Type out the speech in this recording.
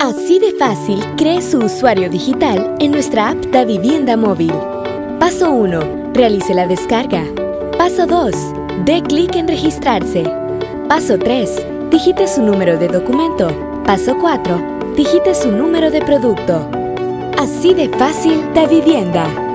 Así de fácil, cree su usuario digital en nuestra app Da Vivienda Móvil. Paso 1. Realice la descarga. Paso 2. Dé clic en registrarse. Paso 3. Digite su número de documento. Paso 4. Digite su número de producto. Así de fácil, Da Vivienda.